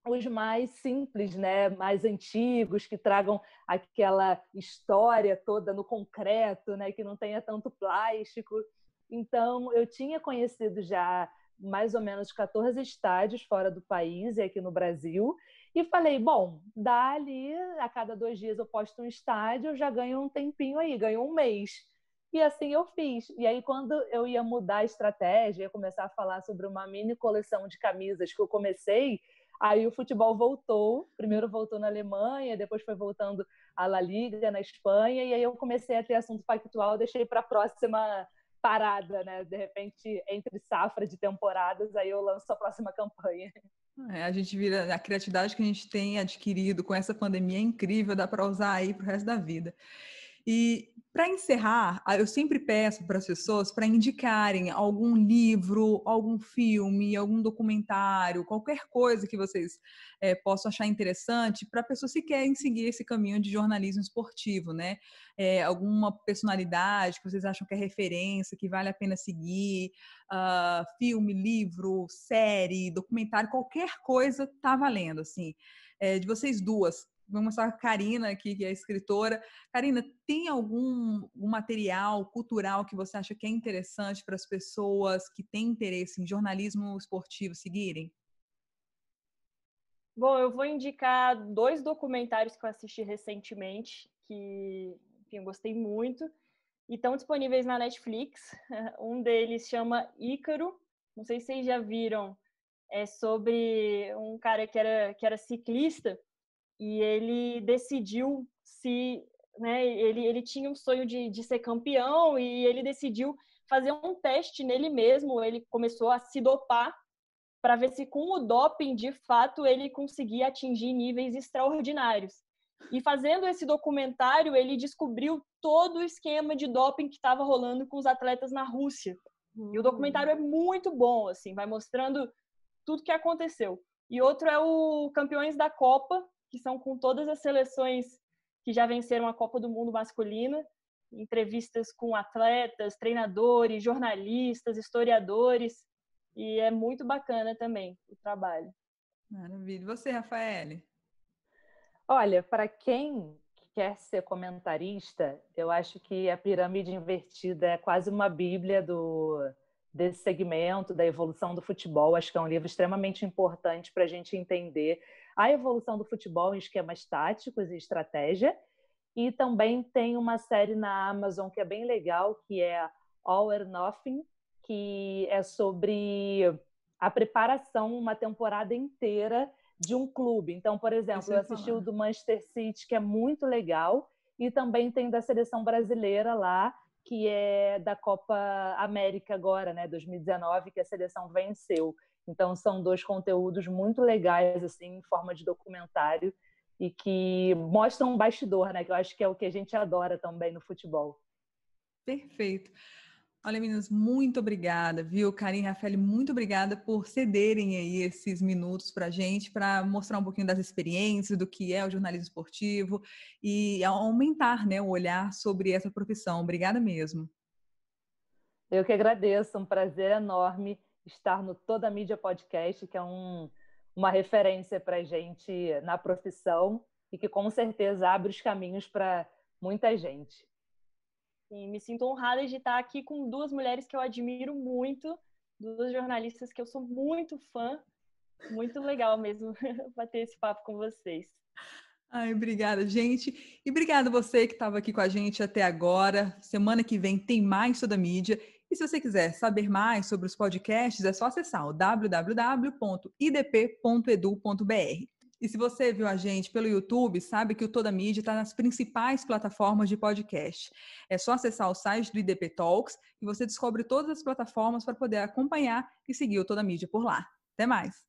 os mais simples, né, mais antigos, que tragam aquela história toda no concreto, né, que não tenha tanto plástico. Então, eu tinha conhecido já mais ou menos 14 estádios fora do país e aqui no Brasil. E falei, bom, dá ali, a cada dois dias eu posto um estádio, eu já ganho um tempinho aí, ganho um mês. E assim eu fiz. E aí, quando eu ia mudar a estratégia, ia começar a falar sobre uma mini coleção de camisas que eu comecei, aí o futebol voltou. Primeiro voltou na Alemanha, depois foi voltando a La Liga na Espanha, e aí eu comecei a ter assunto factual, deixei para a próxima parada, né? De repente, entre safra de temporadas, aí eu lanço a próxima campanha. É, a gente vira a criatividade que a gente tem adquirido com essa pandemia é incrível, dá para usar aí para o resto da vida. E para encerrar, eu sempre peço para as pessoas para indicarem algum livro, algum filme, algum documentário, qualquer coisa que vocês é, possam achar interessante para pessoas que querem seguir esse caminho de jornalismo esportivo, né? É, alguma personalidade que vocês acham que é referência, que vale a pena seguir, uh, filme, livro, série, documentário, qualquer coisa tá valendo, assim. É, de vocês duas, vamos mostrar a Karina aqui, que é escritora. Karina, tem algum, algum material cultural que você acha que é interessante para as pessoas que têm interesse em jornalismo esportivo seguirem? Bom, eu vou indicar dois documentários que eu assisti recentemente, que enfim, eu gostei muito, e estão disponíveis na Netflix. Um deles chama Ícaro, não sei se vocês já viram, é sobre um cara que era, que era ciclista e ele decidiu se, né, ele, ele tinha um sonho de, de ser campeão e ele decidiu fazer um teste nele mesmo, ele começou a se dopar para ver se com o doping, de fato, ele conseguia atingir níveis extraordinários. E fazendo esse documentário, ele descobriu todo o esquema de doping que estava rolando com os atletas na Rússia. E o documentário é muito bom, assim, vai mostrando tudo que aconteceu. E outro é o Campeões da Copa, que são com todas as seleções que já venceram a Copa do Mundo masculina, entrevistas com atletas, treinadores, jornalistas, historiadores, e é muito bacana também o trabalho. Maravilha. E você, Rafael? Olha, para quem quer ser comentarista, eu acho que a pirâmide invertida é quase uma bíblia do desse segmento da evolução do futebol. Acho que é um livro extremamente importante para a gente entender a evolução do futebol em esquemas táticos e estratégia. E também tem uma série na Amazon que é bem legal, que é All or Nothing, que é sobre a preparação uma temporada inteira de um clube. Então, por exemplo, eu assisti o do Manchester City, que é muito legal, e também tem da seleção brasileira lá, que é da Copa América agora, né, 2019, que a seleção venceu. Então são dois conteúdos muito legais assim, em forma de documentário e que mostram um bastidor, né, que eu acho que é o que a gente adora também no futebol. Perfeito. Olha, meninas, muito obrigada, viu? Karim e Rafael, muito obrigada por cederem aí esses minutos para a gente, para mostrar um pouquinho das experiências, do que é o jornalismo esportivo e aumentar né, o olhar sobre essa profissão. Obrigada mesmo. Eu que agradeço, um prazer enorme estar no Toda Mídia Podcast, que é um, uma referência para a gente na profissão e que com certeza abre os caminhos para muita gente. Sim, me sinto honrada de estar aqui com duas mulheres que eu admiro muito, duas jornalistas que eu sou muito fã. Muito legal mesmo bater esse papo com vocês. Ai, obrigada, gente. E obrigada você que estava aqui com a gente até agora. Semana que vem tem mais toda mídia. E se você quiser saber mais sobre os podcasts, é só acessar o www.idp.edu.br. E se você viu a gente pelo YouTube, sabe que o Toda Mídia está nas principais plataformas de podcast. É só acessar o site do IDP Talks e você descobre todas as plataformas para poder acompanhar e seguir o Toda Mídia por lá. Até mais!